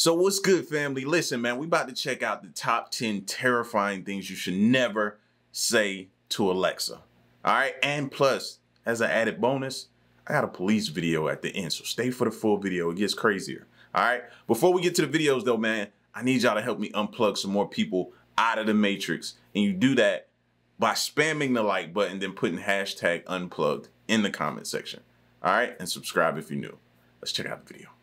So what's good, family? Listen, man, we about to check out the top 10 terrifying things you should never say to Alexa. All right, and plus, as an added bonus, I got a police video at the end, so stay for the full video. It gets crazier. All right, before we get to the videos though, man, I need y'all to help me unplug some more people out of the matrix. And you do that by spamming the like button, then putting hashtag unplugged in the comment section. All right, and subscribe if you're new. Let's check out the video.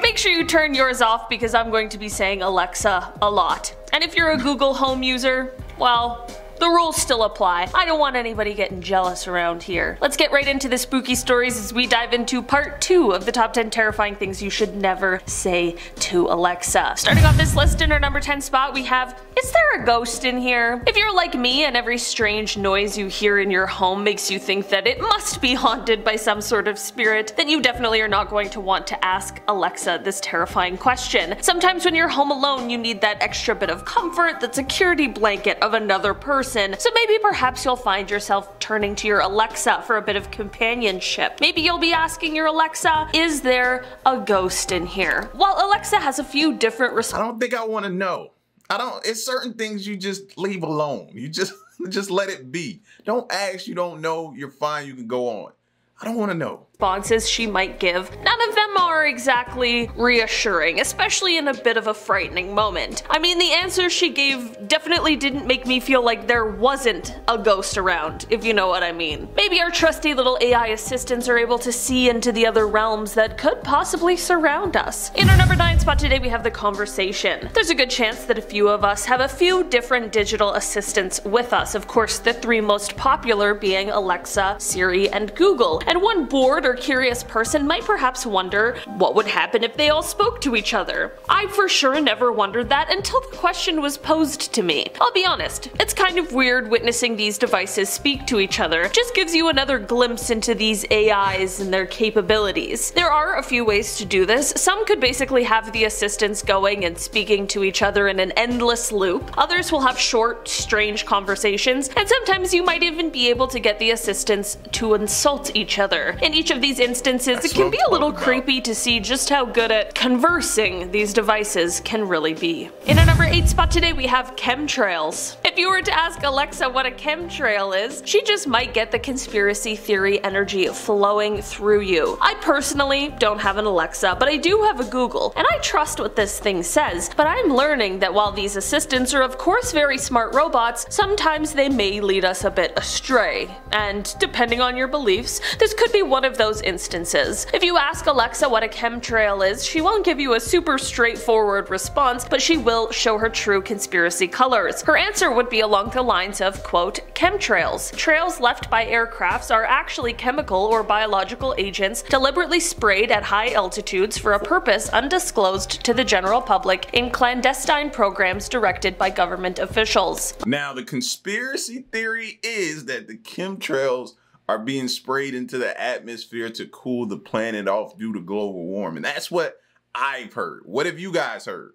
Make sure you turn yours off because I'm going to be saying Alexa a lot. And if you're a Google Home user, well, the rules still apply. I don't want anybody getting jealous around here. Let's get right into the spooky stories as we dive into part 2 of the top 10 terrifying things you should never say to Alexa. Starting off this list in our number 10 spot we have, is there a ghost in here? If you're like me and every strange noise you hear in your home makes you think that it must be haunted by some sort of spirit, then you definitely are not going to want to ask Alexa this terrifying question. Sometimes when you're home alone you need that extra bit of comfort, that security blanket of another person person, so maybe perhaps you'll find yourself turning to your Alexa for a bit of companionship. Maybe you'll be asking your Alexa, is there a ghost in here? While Alexa has a few different responses. I don't think I want to know. I don't, it's certain things you just leave alone. You just, just let it be. Don't ask, you don't know, you're fine, you can go on. I don't want to know responses she might give, none of them are exactly reassuring, especially in a bit of a frightening moment. I mean, the answers she gave definitely didn't make me feel like there wasn't a ghost around, if you know what I mean. Maybe our trusty little AI assistants are able to see into the other realms that could possibly surround us. In our number 9 spot today we have the conversation. There's a good chance that a few of us have a few different digital assistants with us, of course the three most popular being Alexa, Siri, and Google. And one bored or curious person might perhaps wonder what would happen if they all spoke to each other. I for sure never wondered that until the question was posed to me. I'll be honest, it's kind of weird witnessing these devices speak to each other. Just gives you another glimpse into these AIs and their capabilities. There are a few ways to do this. Some could basically have the assistants going and speaking to each other in an endless loop. Others will have short, strange conversations, and sometimes you might even be able to get the assistants to insult each other. In each of of these instances, it can be a little creepy to see just how good at conversing these devices can really be. In our number 8 spot today we have chemtrails. If you were to ask Alexa what a chemtrail is, she just might get the conspiracy theory energy flowing through you. I personally don't have an Alexa, but I do have a Google, and I trust what this thing says, but I'm learning that while these assistants are of course very smart robots, sometimes they may lead us a bit astray. And depending on your beliefs, this could be one of those those instances. If you ask Alexa what a chemtrail is, she won't give you a super straightforward response, but she will show her true conspiracy colors. Her answer would be along the lines of, quote, chemtrails. Trails left by aircrafts are actually chemical or biological agents deliberately sprayed at high altitudes for a purpose undisclosed to the general public in clandestine programs directed by government officials. Now, the conspiracy theory is that the chemtrails are being sprayed into the atmosphere to cool the planet off due to global warming. That's what I've heard. What have you guys heard?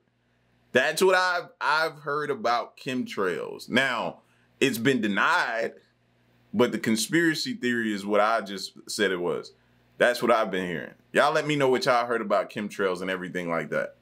That's what I've I've heard about chemtrails. Now, it's been denied, but the conspiracy theory is what I just said it was. That's what I've been hearing. Y'all let me know what y'all heard about chemtrails and everything like that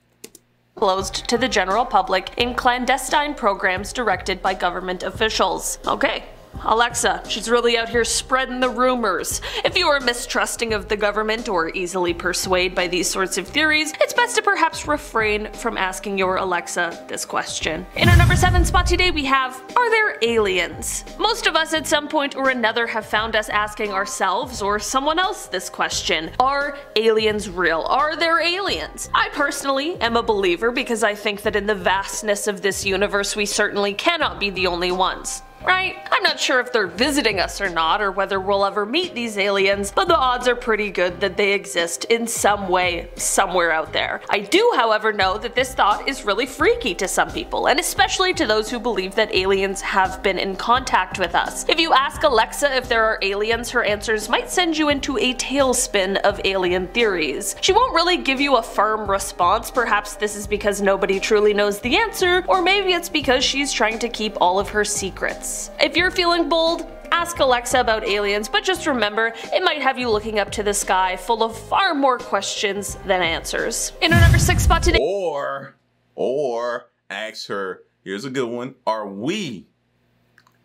closed to the general public in clandestine programs directed by government officials. Okay, Alexa, she's really out here spreading the rumors. If you are mistrusting of the government or easily persuaded by these sorts of theories, it's best to perhaps refrain from asking your Alexa this question. In our number 7 spot today we have, are there aliens? Most of us at some point or another have found us asking ourselves or someone else this question. Are aliens real? Are there aliens? I personally am a believer because I think that in the vastness of this universe we certainly cannot be the only ones right? I'm not sure if they're visiting us or not, or whether we'll ever meet these aliens, but the odds are pretty good that they exist in some way, somewhere out there. I do, however, know that this thought is really freaky to some people, and especially to those who believe that aliens have been in contact with us. If you ask Alexa if there are aliens, her answers might send you into a tailspin of alien theories. She won't really give you a firm response, perhaps this is because nobody truly knows the answer, or maybe it's because she's trying to keep all of her secrets. If you're feeling bold, ask Alexa about aliens, but just remember, it might have you looking up to the sky full of far more questions than answers. In our number 6 spot today- Or, or ask her, here's a good one, are we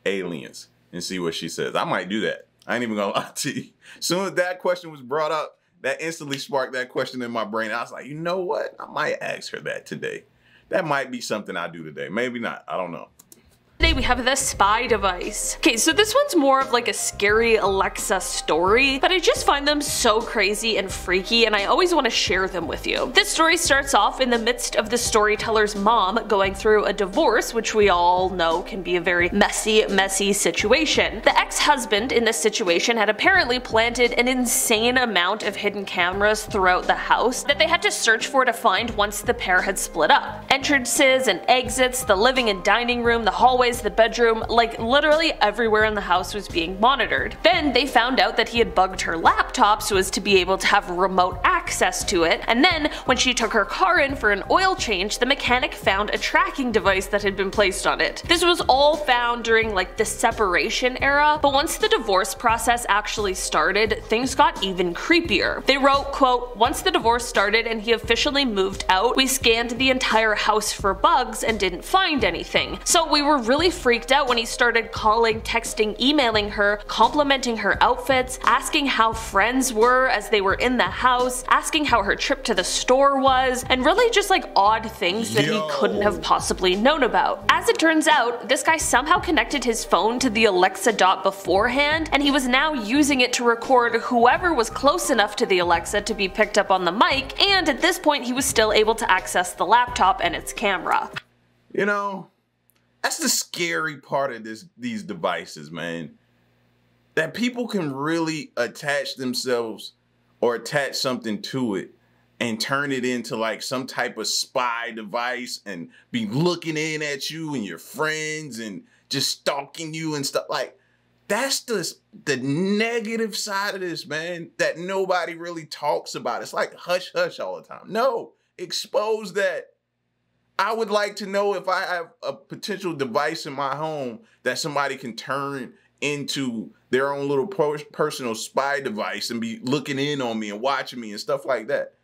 aliens? And see what she says. I might do that. I ain't even gonna lie to you. As soon as that question was brought up, that instantly sparked that question in my brain. I was like, you know what? I might ask her that today. That might be something I do today. Maybe not. I don't know. Today we have the spy device. Okay, so this one's more of like a scary Alexa story, but I just find them so crazy and freaky and I always want to share them with you. This story starts off in the midst of the storyteller's mom going through a divorce, which we all know can be a very messy, messy situation. The ex-husband in this situation had apparently planted an insane amount of hidden cameras throughout the house that they had to search for to find once the pair had split up. Entrances and exits, the living and dining room, the hallway hallways, the bedroom, like literally everywhere in the house was being monitored. Then they found out that he had bugged her laptop so as to be able to have remote access to it, and then when she took her car in for an oil change, the mechanic found a tracking device that had been placed on it. This was all found during like the separation era, but once the divorce process actually started, things got even creepier. They wrote, quote, once the divorce started and he officially moved out, we scanned the entire house for bugs and didn't find anything. So we were really really freaked out when he started calling, texting, emailing her, complimenting her outfits, asking how friends were as they were in the house, asking how her trip to the store was, and really just like odd things that Yo. he couldn't have possibly known about. As it turns out, this guy somehow connected his phone to the Alexa dot beforehand, and he was now using it to record whoever was close enough to the Alexa to be picked up on the mic, and at this point he was still able to access the laptop and its camera. You know, that's the scary part of this these devices, man. That people can really attach themselves or attach something to it and turn it into like some type of spy device and be looking in at you and your friends and just stalking you and stuff like that's the the negative side of this, man, that nobody really talks about. It's like hush hush all the time. No, expose that. I would like to know if I have a potential device in my home that somebody can turn into their own little personal spy device and be looking in on me and watching me and stuff like that.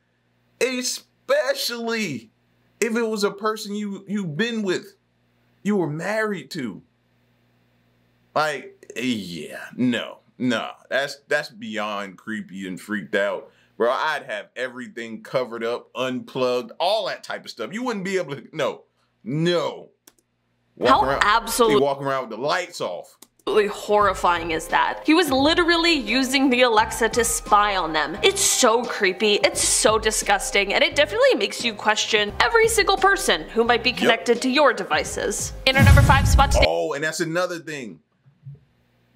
Especially if it was a person you you've been with, you were married to. Like, eh, yeah, no, no, that's that's beyond creepy and freaked out. Bro, I'd have everything covered up, unplugged, all that type of stuff. You wouldn't be able to. No, no. How around, absolute- be walking around with the lights off. absolutely horrifying is that? He was literally using the Alexa to spy on them. It's so creepy, it's so disgusting, and it definitely makes you question every single person who might be connected to your devices. In our number 5 spot today, Oh, and that's another thing.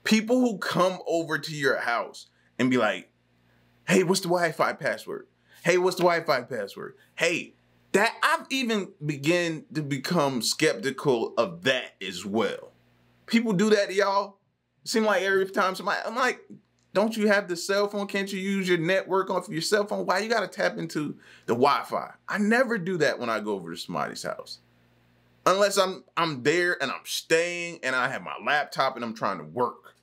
People who come over to your house and be like, "Hey, what's the Wi-Fi password? Hey, what's the Wi-Fi password? Hey." That I've even begun to become skeptical of that as well. People do that y'all. Seem like every time somebody, I'm like, don't you have the cell phone? Can't you use your network off your cell phone? Why you gotta tap into the Wi-Fi? I never do that when I go over to somebody's house unless I'm I'm there and I'm staying and I have my laptop and I'm trying to work.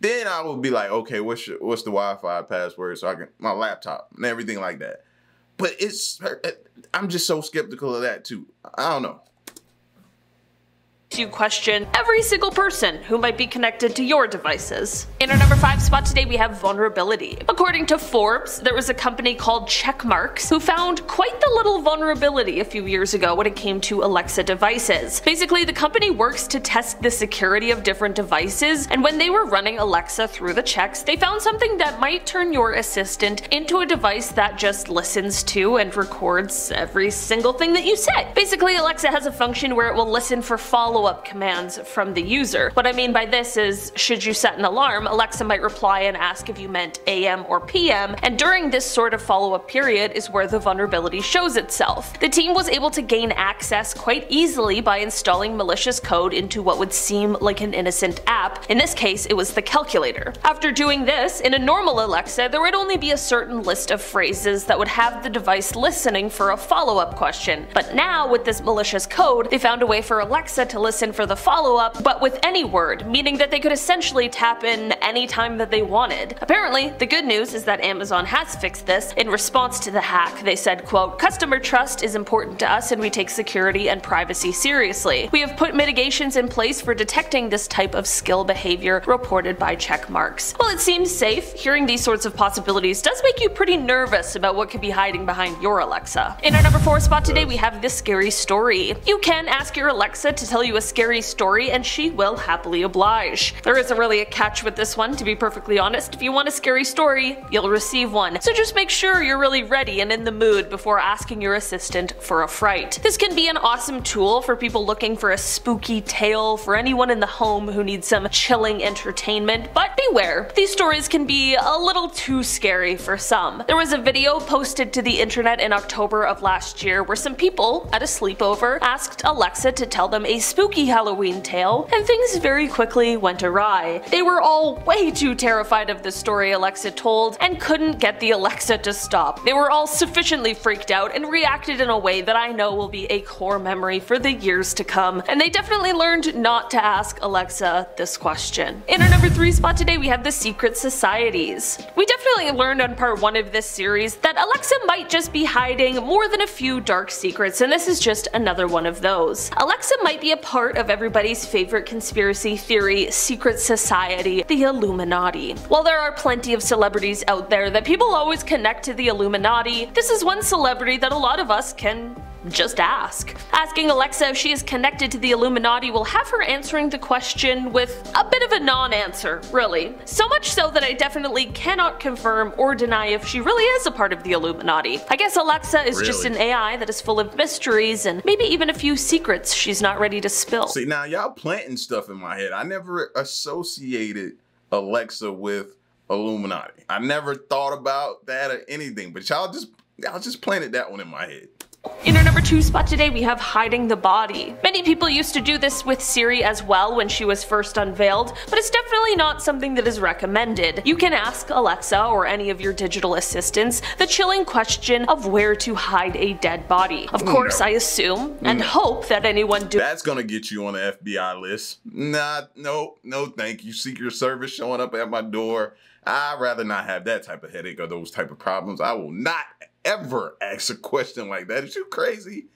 Then I will be like, okay, what's your, what's the Wi-Fi password so I can my laptop and everything like that. But it's I'm just so skeptical of that too. I don't know. You question every single person who might be connected to your devices. In our number 5 spot today we have vulnerability. According to Forbes, there was a company called Checkmarx who found quite the little vulnerability a few years ago when it came to Alexa devices. Basically, the company works to test the security of different devices, and when they were running Alexa through the checks, they found something that might turn your assistant into a device that just listens to and records every single thing that you say. Basically, Alexa has a function where it will listen for follow-up commands from the user. What I mean by this is, should you set an alarm, Alexa might reply and ask if you meant AM or PM, and during this sort of follow-up period is where the vulnerability shows itself. The team was able to gain access quite easily by installing malicious code into what would seem like an innocent app, in this case it was the calculator. After doing this, in a normal Alexa there would only be a certain list of phrases that would have the device listening for a follow-up question, but now with this malicious code they found a way for Alexa to listen for the follow-up, but with any word, meaning that they could essentially tap in anytime that they wanted. Apparently, the good news is that Amazon has fixed this. In response to the hack, they said, quote, customer trust is important to us and we take security and privacy seriously. We have put mitigations in place for detecting this type of skill behavior reported by Checkmarx. While it seems safe, hearing these sorts of possibilities does make you pretty nervous about what could be hiding behind your Alexa. In our number 4 spot today we have this scary story. You can ask your Alexa to tell you a scary story and she will happily oblige. There isn't really a catch with this one to be perfectly honest. If you want a scary story, you'll receive one. So just make sure you're really ready and in the mood before asking your assistant for a fright. This can be an awesome tool for people looking for a spooky tale, for anyone in the home who needs some chilling entertainment, but beware, these stories can be a little too scary for some. There was a video posted to the internet in October of last year where some people at a sleepover asked Alexa to tell them a spooky Halloween tale, and things very quickly went awry. They were all way too terrified of the story Alexa told and couldn't get the Alexa to stop. They were all sufficiently freaked out and reacted in a way that I know will be a core memory for the years to come, and they definitely learned not to ask Alexa this question. In our number 3 spot today we have the secret societies. We definitely learned on part 1 of this series that Alexa might just be hiding more than a few dark secrets, and this is just another one of those. Alexa might be a part of everybody's favorite conspiracy theory, secret society, the Illuminati. While there are plenty of celebrities out there that people always connect to the Illuminati, this is one celebrity that a lot of us can just ask. Asking Alexa if she is connected to the Illuminati will have her answering the question with a bit of a non-answer, really. So much so that I definitely cannot confirm or deny if she really is a part of the Illuminati. I guess Alexa is just an AI that is full of mysteries and maybe even a few secrets she's not ready to spill. See, now y'all planting stuff in my head. I never associated Alexa with Illuminati. I never thought about that or anything, but y'all just y'all just planted that one in my head. In our number 2 spot today we have hiding the body. Many people used to do this with Siri as well when she was first unveiled, but it's definitely not something that is recommended. You can ask Alexa or any of your digital assistants the chilling question of where to hide a dead body. Of course, No. I assume and No. hope that anyone do That's gonna get you on the FBI list. Nah, no, no, thank you. Secret Service showing up at my door. I'd rather not have that type of headache or those type of problems. I will not ever ask a question like that. Is you crazy?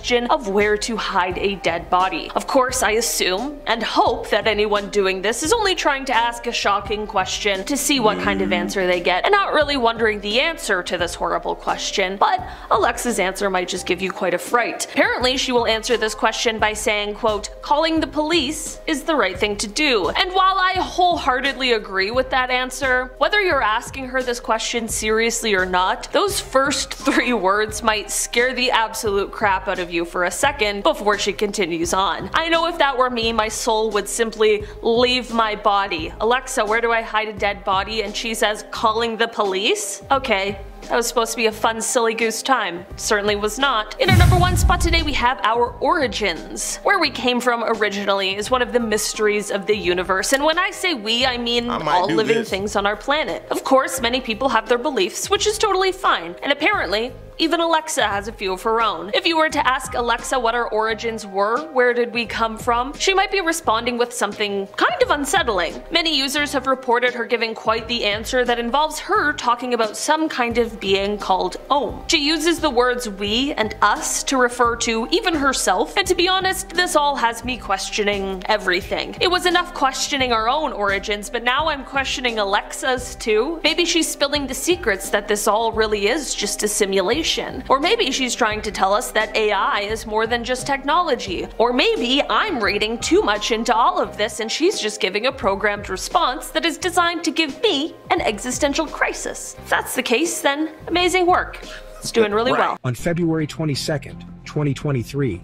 Question of where to hide a dead body. Of course, I assume and hope that anyone doing this is only trying to ask a shocking question to see what kind of answer they get and not really wondering the answer to this horrible question. But Alexa's answer might just give you quite a fright. Apparently, she will answer this question by saying, quote, calling the police is the right thing to do. And while I wholeheartedly agree with that answer, whether you're asking her this question seriously or not, those first three words might scare the absolute crap out of you for a second before she continues on. I know if that were me, my soul would simply leave my body. Alexa, where do I hide a dead body? And she says, calling the police? Okay, that was supposed to be a fun, silly goose time. Certainly was not. In our number one spot today, we have our origins. Where we came from originally is one of the mysteries of the universe, and when I say we, I mean I all living this. things on our planet. Of course, many people have their beliefs, which is totally fine, and apparently, even Alexa has a few of her own. If you were to ask Alexa what our origins were, where did we come from, she might be responding with something kind of unsettling. Many users have reported her giving quite the answer that involves her talking about some kind of being called Ohm. She uses the words we and us to refer to even herself, and to be honest, this all has me questioning everything. It was enough questioning our own origins, but now I'm questioning Alexa's too. Maybe she's spilling the secrets that this all really is just a simulation. Or maybe she's trying to tell us that AI is more than just technology. Or maybe I'm reading too much into all of this and she's just giving a programmed response that is designed to give me an existential crisis. If that's the case, then amazing work. It's doing really well. On February 22nd, 2023,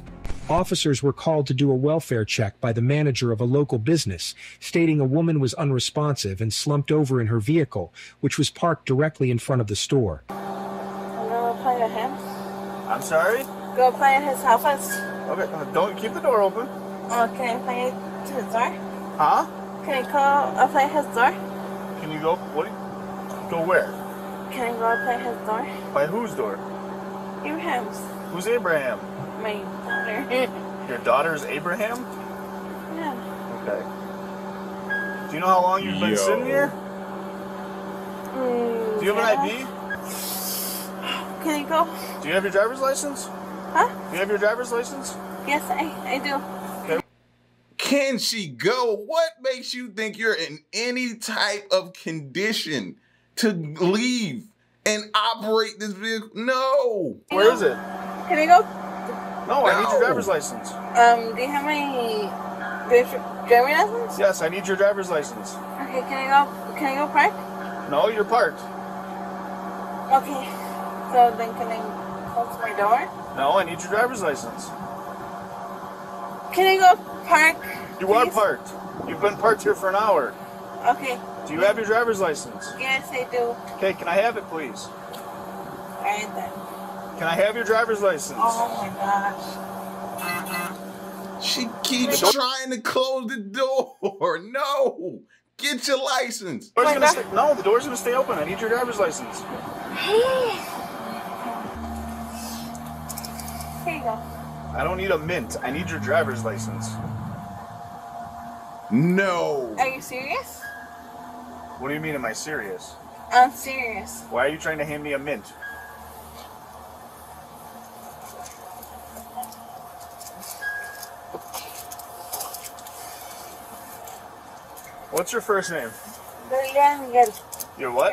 officers were called to do a welfare check by the manager of a local business, stating a woman was unresponsive and slumped over in her vehicle, which was parked directly in front of the store. Go play with him. I'm sorry? Go play in his office. Okay, uh, don't keep the door open. Or can you play to his door? Huh? Can you go uh, play his door? Can you go? What? do you- Go where? Can I go play his door? By whose door? Abraham's. Who's Abraham? My daughter. Your daughter's Abraham? Yeah. Okay. Do you know how long you've been Yo. sitting here? Mm, Do you have yeah. an ID? Can you go? Do you have your driver's license? Huh? Do you have your driver's license? Yes, I, I do. Can she go? What makes you think you're in any type of condition to leave and operate this vehicle? No. Where is it? Can I go? No, I need your driver's license. Um, do you have my dri- driving license? Yes, I need your driver's license. Okay, can I go? Can I go park? No, you're parked. Okay. So then can I close my door? No, I need your driver's license. Can I go park? You are please? parked. You've been parked here for an hour. Okay. Do you have your driver's license? Yes, I do. Okay, can I have it, please? Alright then. Can I have your driver's license? Oh my gosh. She keeps trying to close the door. No. Get your license. Door's my gonna stay, no, the door's gonna stay open. I need your driver's license. Here you go. I don't need a mint. I need your driver's license. No. Are you serious? What do you mean? Am I serious? I'm serious. Why are you trying to hand me a mint? What's your first name? Galilea Miguel. Your what?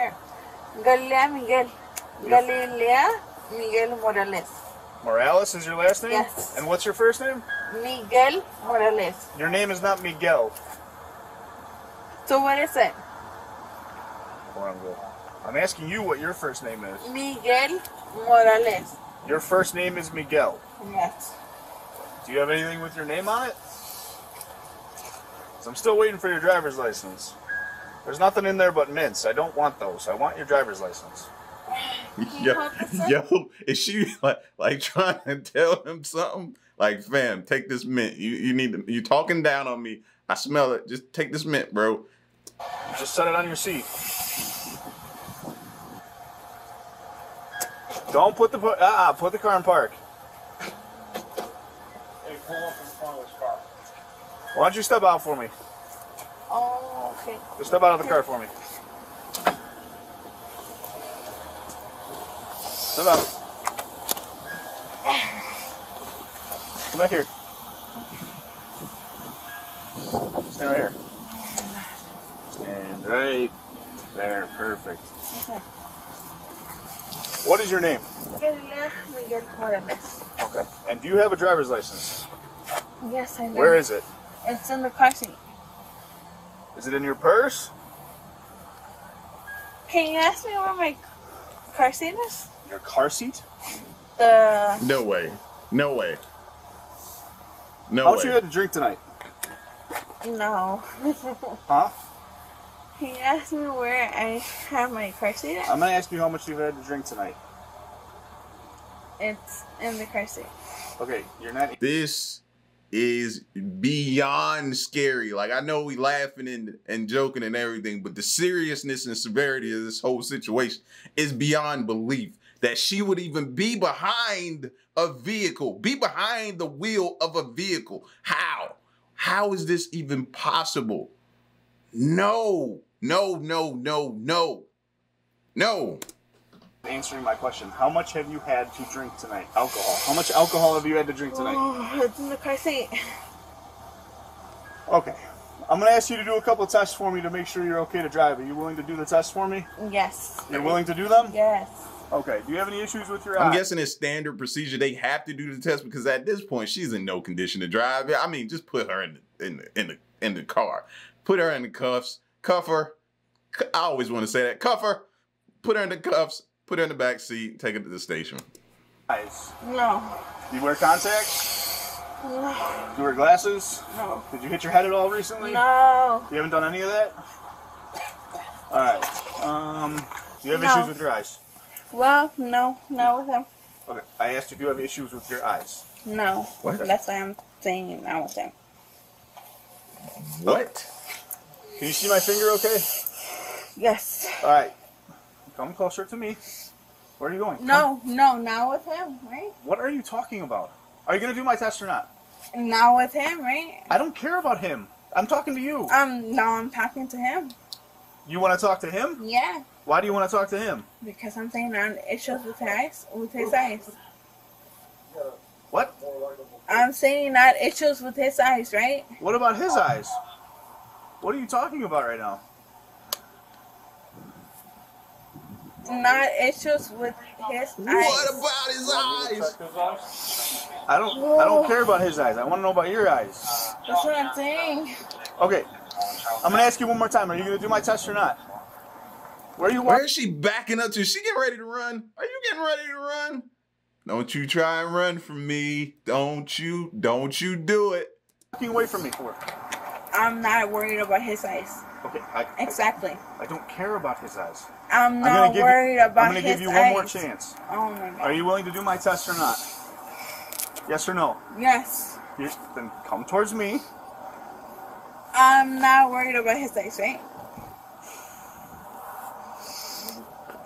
Galilea Miguel. Galilea Miguel Morales. Morales is your last name? Yes. And what's your first name? Miguel Morales. Your name is not Miguel. So what is it? Hold on, go. I'm asking you what your first name is. Miguel Morales. Your first name is Miguel. Yes. Do you have anything with your name on it? I'm still waiting for your driver's license. There's nothing in there but mints. I don't want those. I want your driver's license. Yo, hold this up? yo, is she like, like trying to tell him something? Like, fam, take this mint. You you need to. You talking down on me. I smell it. Just take this mint, bro. Just set it on your seat. Don't put the pu- ah uh put the car in park. Hey, pull up in front of this car. Why don't you step out for me? Oh, okay. Just step out of the car for me. Step out. Come back here. Stand right here. Stand right there. Perfect. Okay. What is your name? Galilea Miguel Morales. Okay. And do you have a driver's license? Yes, I do. Where is it? It's in the car seat. Is it in your purse? Can you ask me where my car seat is? Your car seat? The No way. No way. No How way. much you had to drink tonight? no. Huh? Can you ask me where I have my car seat? At? I'm gonna ask you how much you've had to drink tonight. It's in the car seat. Okay, you're not. this is beyond scary. Like I know we laughing and, and joking and everything, but the seriousness and severity of this whole situation is beyond belief. That she would even be behind a vehicle, be behind the wheel of a vehicle. How? How is this even possible? No, no, no, no, no, no. answering my question. How much have you had to drink tonight? Alcohol. How much alcohol have you had to drink tonight? Oh, it's in the car seat. Okay. I'm gonna ask you to do a couple of tests for me to make sure you're okay to drive. Are you willing to do the tests for me? Yes. You're willing to do them? Yes. Okay. Do you have any issues with your eyes? I'm eye? guessing it's standard procedure. They have to do the test because at this point she's in no condition to drive. I mean, just put her in the in the in the in the car, put her in the cuffs, cuff her. I always want to say that. Cuff her, put her in the cuffs, put her in the back seat, take her to the station. Eyes. No. Do you wear contacts? No. Do you wear glasses? No. Did you hit your head at all recently? No. You haven't done any of that? Alright. Um, do you have No. issues with your eyes? Well, no. No with him. Okay. I asked if you have issues with your eyes. No. What? That's why I'm saying no with him. What? Can you see my finger okay? Yes. Alright. Come closer to me. Where are you going? Come. No. No. Not with him. Right? What are you talking about? Are you gonna do my test or not? Not with him, right? I don't care about him. I'm talking to you. Um, no, I'm talking to him. You want to talk to him? Yeah, Why do you want to talk to him? because I'm saying there it shows with his eyes. With his eyes. What? I'm saying that it shows with his eyes, right? What about his eyes? What are you talking about right now? Not issues with his eyes. What about his eyes? I don't. I don't care about his eyes. I want to know about your eyes. That's what I'm saying. Okay. I'm gonna ask you one more time. Are you gonna do my test or not? Where are you Where walking? is she backing up to? She getting ready to run? Are you getting ready to run? Don't you try and run from me. Don't you, don't you do it. Walking away from me for? I'm not worried about his eyes. Okay. I, Exactly. I don't care about his eyes. I'm I'm not gonna give worried you. about I'm gonna his give you one eyes. more chance. Oh my god. Are you willing to do my test or not? Yes or no? Yes. You, then come towards me. I'm not worried about his eyes, right?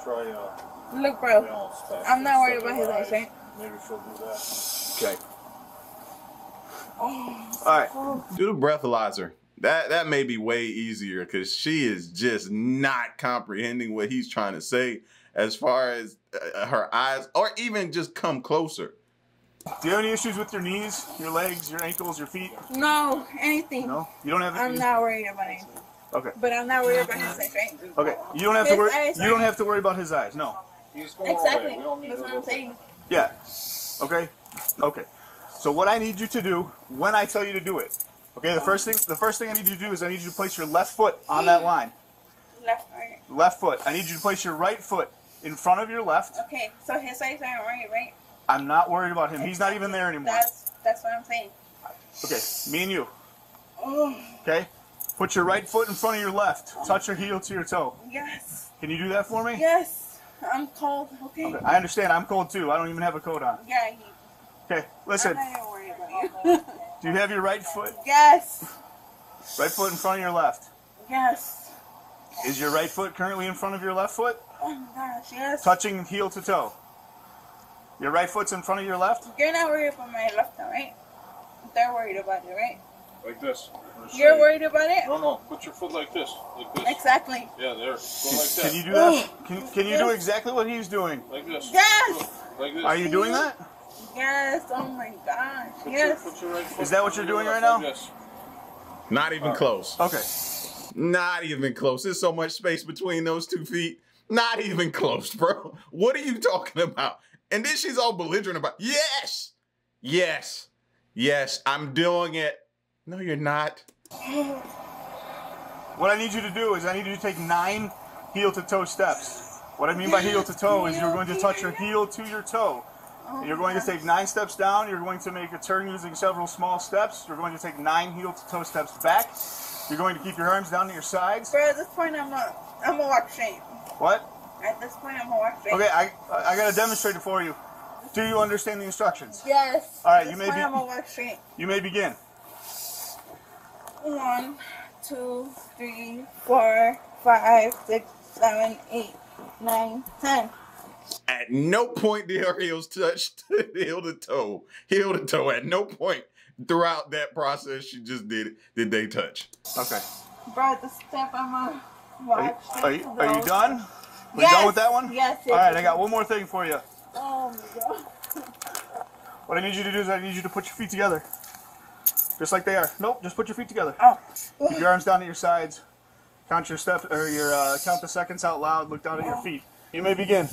Try uh, Look, bro. I'm not worried about his in her eyes, right? Maybe she'll do that. Okay. Oh, All right. Do the breathalyzer. That that may be way easier because she is just not comprehending what he's trying to say as far as uh, her eyes, or even just come closer. Do you have any issues with your knees, your legs, your ankles, your feet? no, anything. No. You don't have. Anything? I'm any? not worried about anything. Okay. But I'm not worried about his eyes, right? Okay. You don't have to worry. eyes You don't have to worry about his eyes. No. Exactly. away. We don't need That's what I'm saying. Yeah. Okay. Okay. So what I need you to do when I tell you to do it. Okay. The first thing. The first thing I need you to do is I need you to place your left foot on that line. Left, right. Left foot. I need you to place your right foot in front of your left. Okay, so his eyes aren't worried, right? I'm not worried about him. He's not even there anymore. That's that's what I'm saying. Okay. Me and you. Oh, Okay. Put your right foot in front of your left. Touch your heel to your toe. yes, Can you do that for me? yes. I'm cold. Okay. Okay. I understand. I'm cold too. I don't even have a coat on. Yeah, Okay. I'm Listen. not even worried about you. Do you have your right foot? yes, Right foot in front of your left. yes. Is your right foot currently in front of your left foot? Oh my gosh, yes. Touching heel to toe. Your right foot's in front of your left? You're not worried about my left hand, right? They're worried about it, right? Like this. I'm gonna show You're you. worried about it? No, no. Put your foot like this. Like this. Exactly. Yeah, there. Go like that. Can you do that? Can, can you do exactly what he's doing? Like this. Yes. Like this. Are you doing that? Yes. Oh my gosh. Put Yes. Your, put your right foot Is that what you're doing right like now? this. Not even close. Okay. Not even close. There's so much space between those two feet. Not even close, bro. What are you talking about? And then she's all belligerent about, yes, yes, yes, I'm doing it. No, you're not. What I need you to do is I need you to take nine heel to toe steps. What I mean by heel to toe is you're going to touch your heel to your toe. Oh you're going to take nine steps down. You're going to make a turn using several small steps. You're going to take nine heel to toe steps back. You're going to keep your arms down to your sides. But at this point, I'm a, I'm a walk straight. What? At this point, I'm a walk straight. Okay, I I got to demonstrate it for you. Do you understand the instructions? Yes. All right, At you may point, be- I'm a walk straight. You may begin. One, two, three, four, five, six, seven, eight, nine, ten. At no point did her heels touch heel to toe. Heel to toe. At no point throughout that process she just did it did they touch. Okay. Bro, the step, I'm a Are you, are you, are you done? Are you Yes. done with that one? Yes. yes All right, yes. I got one more thing for you. Oh my god. What I need you to do is I need you to put your feet together. Just like they are. Nope, just put your feet together. Oh. Keep your arms down at your sides. Count your steps or your uh, count the seconds out loud. Look down at your feet. You may begin.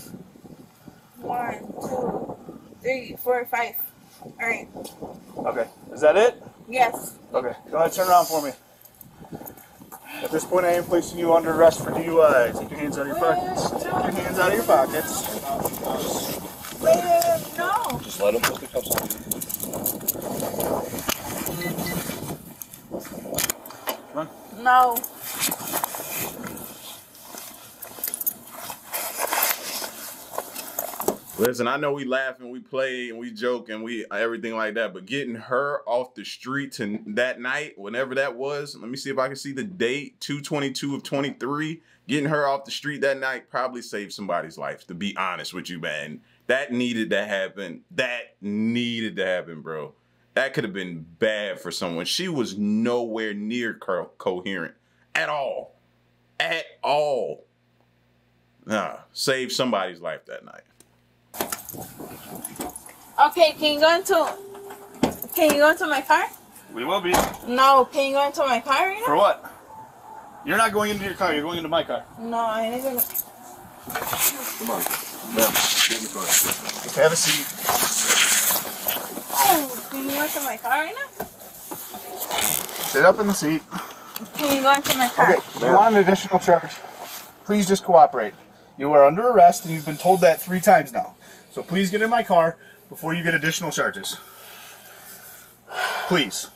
One, two, three, four, five. All right. Okay. Is that it? Yes. Okay. Go ahead, turn around for me. At this point, I am placing you under arrest for DUI. Take your hands out of your pockets. Take your hands out of your pockets. Wait, wait, wait, no. Just let him put the cups on. No. Listen, I know we laugh and we play and we joke and we everything like that, but getting her off the street to that night, whenever that was, let me see if I can see the date, 222 of 23. Getting her off the street that night probably saved somebody's life, to be honest with you, man. That needed to happen. That needed to happen, bro. That could have been bad for someone. She was nowhere near co- coherent at all. At all. Nah, saved somebody's life that night. Okay, can you go into can you go into my car? We will be. No, can you go into my car right For what? You're not going into your car. You're going into my car. No, I need to Come on. Ma'am, get in the car. Have a seat. Oh, can you go into my car right now? Sit up in the seat. Can you go into my car? Okay, you want an additional charge? Please just cooperate. You are under arrest, and you've been told that three times now. So please get in my car before you get additional charges. Please.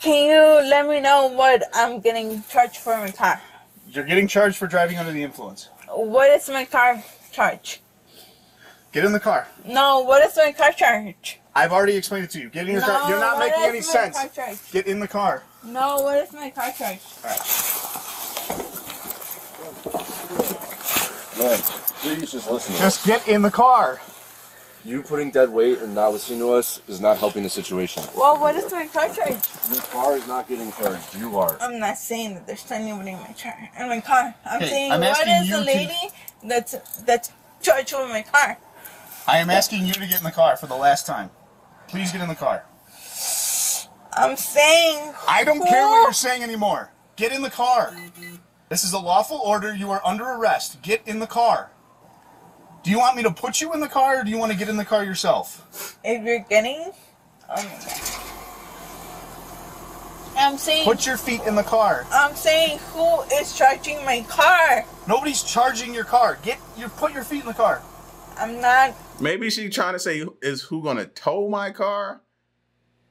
Can you let me know what I'm getting charged for in my car? You're getting charged for driving under the influence. What is my car charge? Get in the car. No, what is my car charge? I've already explained it to you. Get in your no, car. You're not making any sense. Get in the car. No, what is my car charge? Man, please just listen to us. Just get in the car. You putting dead weight and not listening to us is not helping the situation. Well, what is my car charge? Your car is not getting charged. You are. I'm not saying that there's anybody in my car in my car. I'm Hey, saying I'm what asking is the to- lady that's that's charged with my car? I am asking you to get in the car for the last time. Please get in the car. I'm saying I don't care what you're saying anymore. Get in the car. This is a lawful order. You are under arrest. Get in the car. Do you want me to put you in the car or do you want to get in the car yourself? if you're getting, oh. I'm saying Put your feet in the car. I'm saying who is charging my car? Nobody's charging your car. Get your put your feet in the car. I'm not. Maybe she trying to say is who gonna tow my car?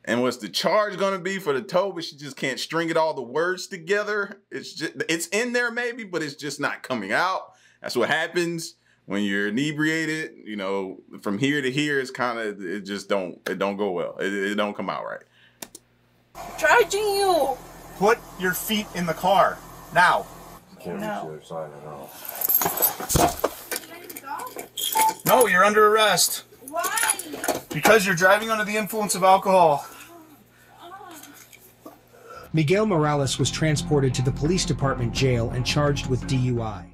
And what's the charge gonna be for the tow? But she just can't string it all the words together. It's just it's in there maybe, but it's just not coming out. That's what happens when you're inebriated. You know, from here to here, it's kind of it just don't it don't go well. It, it don't come out right. charging you. Put your feet in the car. Now. Can't No. reach the other side at all. No, you're under arrest. Why? Because you're driving under the influence of alcohol. Miguel Morales was transported to the police department jail and charged with DUI.